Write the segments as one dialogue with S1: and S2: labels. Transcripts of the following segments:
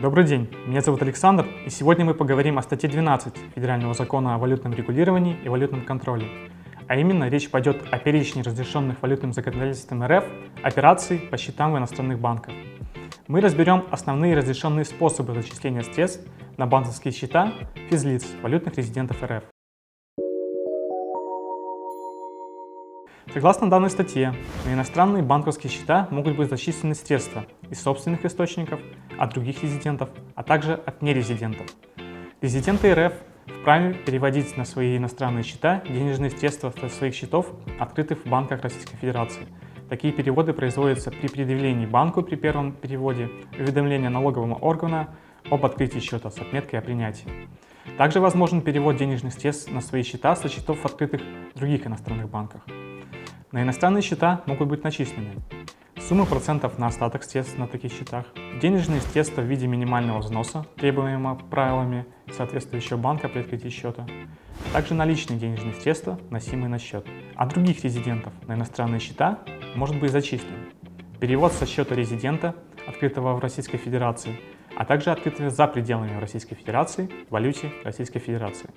S1: Добрый день, меня зовут Александр, и сегодня мы поговорим о статье 12 Федерального закона о валютном регулировании и валютном контроле. А именно, речь пойдет о перечне разрешенных валютным законодательством РФ операций по счетам в иностранных банках. Мы разберем основные разрешенные способы зачисления средств на банковские счета физлиц, валютных резидентов РФ. Согласно данной статье, на иностранные банковские счета могут быть зачислены средства из собственных источников, от других резидентов, а также от нерезидентов. Резиденты РФ вправе переводить на свои иностранные счета денежные средства со своих счетов, открытых в банках Российской Федерации. Такие переводы производятся при предъявлении банку при первом переводе, уведомления налогового органа об открытии счета с отметкой о принятии. Также возможен перевод денежных средств на свои счета со счетов, открытых в других иностранных банках. На иностранные счета могут быть начислены суммы процентов на остаток средств на таких счетах, денежные средства в виде минимального взноса, требуемого правилами соответствующего банка при открытии счета, также наличные денежные средства, носимые на счет. А других резидентов на иностранные счета может быть зачислен перевод со счета резидента, открытого в Российской Федерации, а также открытого за пределами Российской Федерации в валюте Российской Федерации.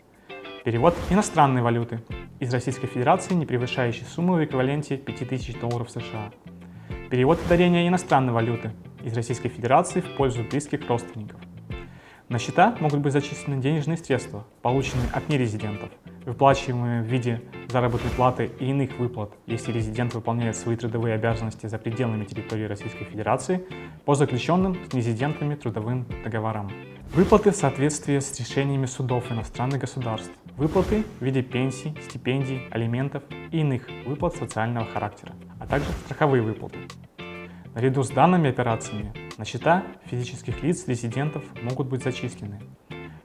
S1: Перевод иностранной валюты из Российской Федерации, не превышающей сумму в эквиваленте 5000 долларов США. Перевод и дарение иностранной валюты из Российской Федерации в пользу близких родственников. На счета могут быть зачислены денежные средства, полученные от нерезидентов, выплачиваемые в виде заработной платы и иных выплат, если резидент выполняет свои трудовые обязанности за пределами территории Российской Федерации по заключенным с нерезидентами трудовым договорам. Выплаты в соответствии с решениями судов иностранных государств. Выплаты в виде пенсий, стипендий, алиментов и иных выплат социального характера, а также страховые выплаты. Наряду с данными операциями на счета физических лиц резидентов могут быть зачислены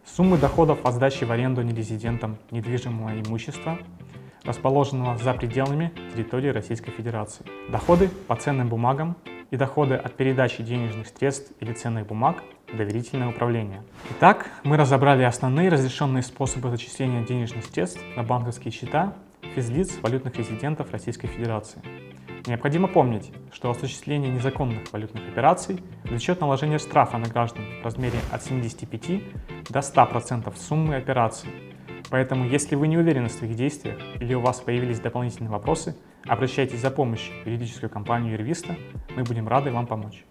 S1: суммы доходов от сдачи в аренду нерезидентам недвижимого имущества, расположенного за пределами территории Российской Федерации, доходы по ценным бумагам и доходы от передачи денежных средств или ценных бумаг доверительное управление. Итак, мы разобрали основные разрешенные способы зачисления денежных средств на банковские счета физлиц валютных резидентов Российской Федерации. Необходимо помнить, что осуществление незаконных валютных операций влечет наложение штрафа на граждан в размере от 75 до 100% суммы операций. Поэтому, если вы не уверены в своих действиях или у вас появились дополнительные вопросы, обращайтесь за помощью в юридическую компанию Юрвиста, мы будем рады вам помочь.